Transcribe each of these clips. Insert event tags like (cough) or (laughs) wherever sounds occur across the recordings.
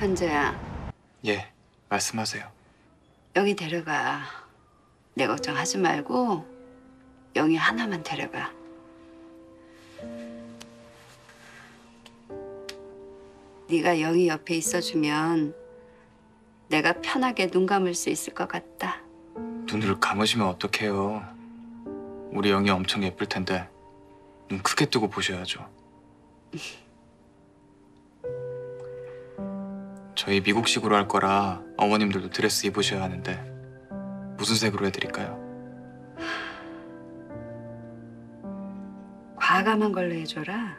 현재야, 예, 말씀하세요. 영희 데려가. 내 걱정하지 말고 영희 하나만 데려가. 네가 영희 옆에 있어주면 내가 편하게 눈 감을 수 있을 것 같다. 눈을 감으시면 어떡해요. 우리 영이 엄청 예쁠 텐데 눈 크게 뜨고 보셔야죠. (laughs) 저희 미국식으로 할 거라 어머님들도 드레스 입으셔야 하는데 무슨 색으로 해드릴까요? 과감한 걸로 해줘라.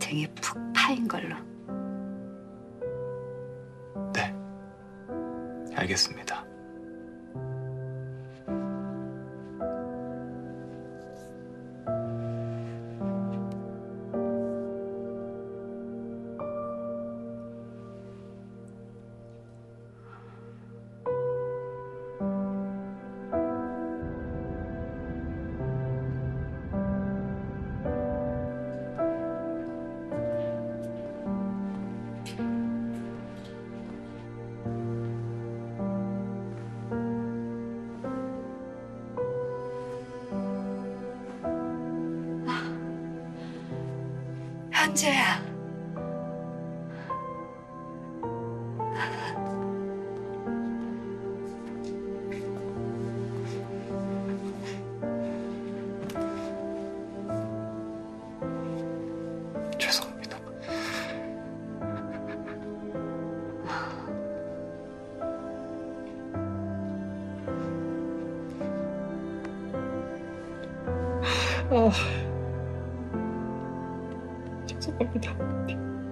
등에 푹 파인 걸로. 네, 알겠습니다. 현재야. 죄 송합니다. 죄송합니다.